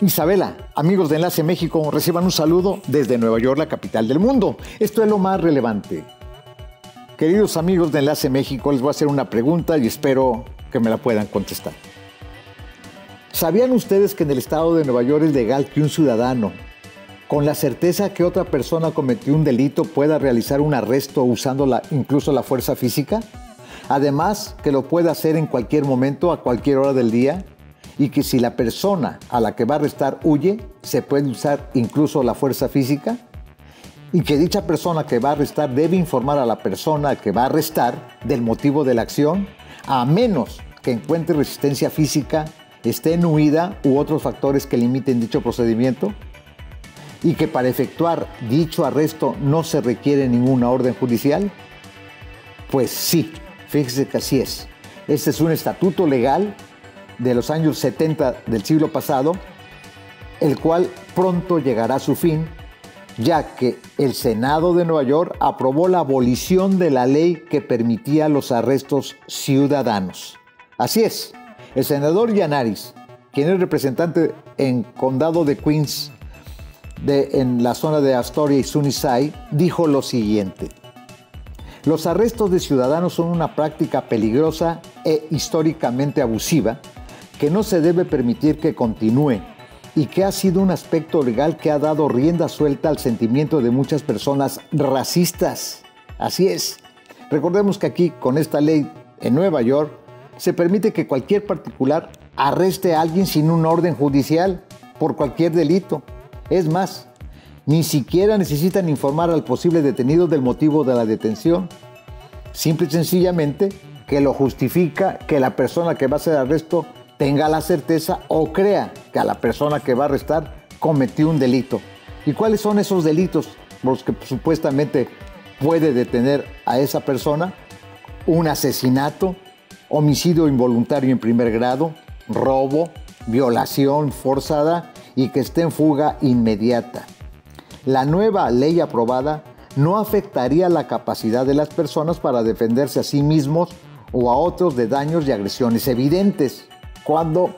Isabela, amigos de Enlace México, reciban un saludo desde Nueva York, la capital del mundo. Esto es lo más relevante. Queridos amigos de Enlace México, les voy a hacer una pregunta y espero que me la puedan contestar. ¿Sabían ustedes que en el estado de Nueva York es legal que un ciudadano, con la certeza que otra persona cometió un delito, pueda realizar un arresto usando la, incluso la fuerza física? Además, que lo pueda hacer en cualquier momento, a cualquier hora del día, y que si la persona a la que va a arrestar huye, se puede usar incluso la fuerza física, y que dicha persona que va a arrestar debe informar a la persona que va a arrestar del motivo de la acción, a menos que encuentre resistencia física, esté en huida u otros factores que limiten dicho procedimiento, y que para efectuar dicho arresto no se requiere ninguna orden judicial? Pues sí, fíjese que así es. Este es un estatuto legal de los años 70 del siglo pasado, el cual pronto llegará a su fin, ya que el Senado de Nueva York aprobó la abolición de la ley que permitía los arrestos ciudadanos. Así es, el senador Yanaris, quien es representante en condado de Queens, de, en la zona de Astoria y Sunnyside, dijo lo siguiente. Los arrestos de ciudadanos son una práctica peligrosa e históricamente abusiva que no se debe permitir que continúe y que ha sido un aspecto legal que ha dado rienda suelta al sentimiento de muchas personas racistas. Así es. Recordemos que aquí, con esta ley en Nueva York, se permite que cualquier particular arreste a alguien sin un orden judicial por cualquier delito. Es más, ni siquiera necesitan informar al posible detenido del motivo de la detención. Simple y sencillamente que lo justifica que la persona que va a hacer arresto tenga la certeza o crea que a la persona que va a arrestar cometió un delito. ¿Y cuáles son esos delitos por los que supuestamente puede detener a esa persona? Un asesinato, homicidio involuntario en primer grado, robo, violación forzada y que esté en fuga inmediata. La nueva ley aprobada no afectaría la capacidad de las personas para defenderse a sí mismos o a otros de daños y agresiones evidentes cuando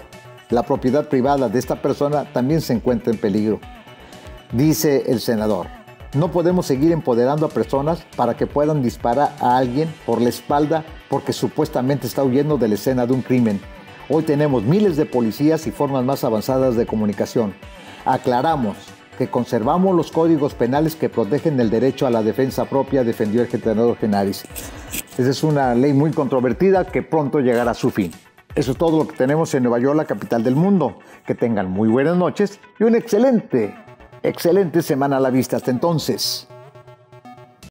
la propiedad privada de esta persona también se encuentra en peligro. Dice el senador, no podemos seguir empoderando a personas para que puedan disparar a alguien por la espalda porque supuestamente está huyendo de la escena de un crimen. Hoy tenemos miles de policías y formas más avanzadas de comunicación. Aclaramos que conservamos los códigos penales que protegen el derecho a la defensa propia, defendió el senador Genaris. Esa es una ley muy controvertida que pronto llegará a su fin. Eso es todo lo que tenemos en Nueva York, la capital del mundo. Que tengan muy buenas noches y una excelente, excelente semana a la vista. Hasta entonces.